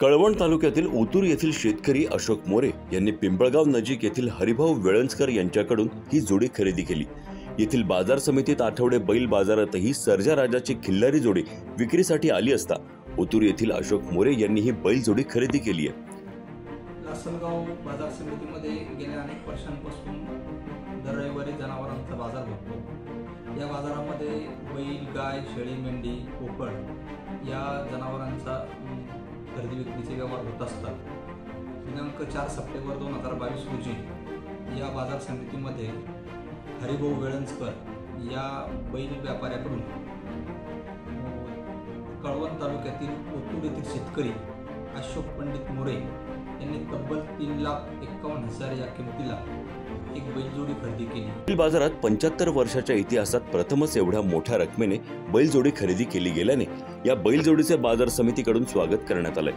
कळवण तालुक्यातील ओतूर येथील शेतकरी अशोक मोरे यांनी पिंपळगाव नजीक येथील हरिभाऊ वेळंजकर यांच्याकडून ही जोडी खरेदी केली. येथील बाजार समितीत आठवडे बैल बाजारातही सर्जा राजाची खिल्लारी जोडी विक्रीसाठी आली असता ओतूर येथील अशोक मोरे यांनी ही बैल जोडी खरेदी केली आहे. लासलगाव बाजार समितीमध्ये गेल्या अनेक वर्षांपासून दर रविवारी जनावरांचा बाजार भरतो या बाजारामध्ये बैल गाय शेळी मेंढी पोपट या जनावरांचा खरेदी विक्रीचे व्यवहार होत असतात. दिनांक चार सप्टेंबर दोन हजार बावीस रोजी या बाजार समितीमध्ये हरिभाऊ वेळंजकर या बैल व्यापाऱ्याकडून कळवण तालुक्यातील ओतूर येथील शेतकरी अशोक पंडित मोरे यांनी तब्बल तीन लाख एक्कावन्न हजार या किमतीला एक बैलजोडी खरेदी केली. बैल बाजारात पंच्याहत्तर वर्षाच्या इतिहासात प्रथमच एवढ्या मोठ्या रकमेने बैलजोडी खरेदी केली गेल्याने या बैलजोडीचे बाजार समितीकडून स्वागत करण्यात आलंय.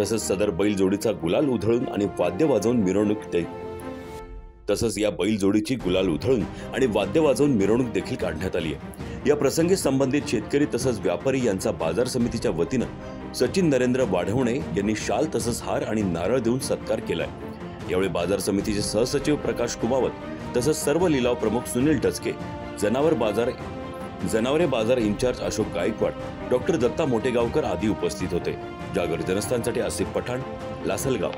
तसंच सदर बैलजोडीचा गुलाल उधळून आणि वाद्य वाजवून मिरवणूक तसंच या बैलजोडीची गुलाल उधळून आणि वाद्य वाजवून मिरवणूक देखील काढण्यात आली आहे. या प्रसंगी संबंधित शेतकरी तसंच व्यापारी यांचा बाजार समितीच्या वतीनं सचिन नरेंद्र वाढवणे यांनी शाल तसंच हार आणि नारळ देऊन सत्कार केलाय. यावेळी बाजार समितीचे सहसचिव प्रकाश कुमावत तसंच सर्व लिलाव प्रमुख सुनील टचके जनावर बाजार जनावरे बाजार इन्चार्ज अशोक गायकवाड डॉक्टर दत्ता मोटेगावकर आदी उपस्थित होते. जागर जनस्थानसाठी आसिफ पठाण लासलगाव.